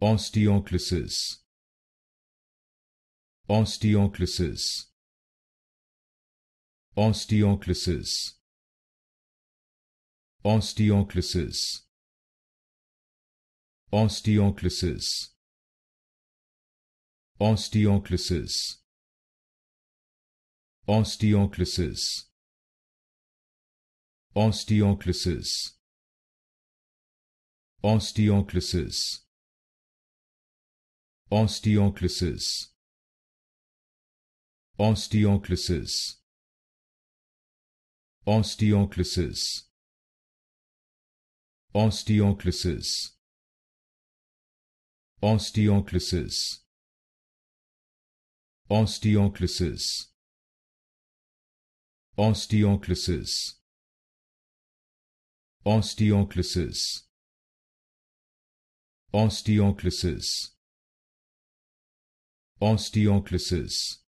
osteoclasis osteoclasis osteoclasis osteoclasis osteoclasis osteoclasis osteoclasis osteoclasis osteoclasis osteoclasis osteoclasis osteoclasis osteoclasis osteoclasis osteoclasis osteoclasis osteoclasis osteoclasis osteoclasis